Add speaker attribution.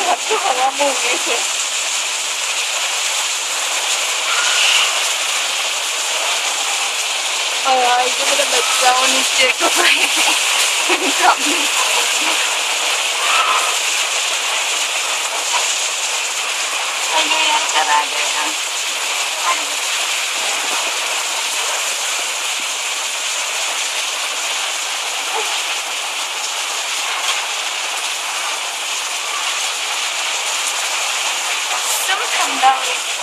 Speaker 1: Satu halaman gitu. और ये मेरा बच्चा वो नीचे सामने अरे यार करा गया 감사합니다.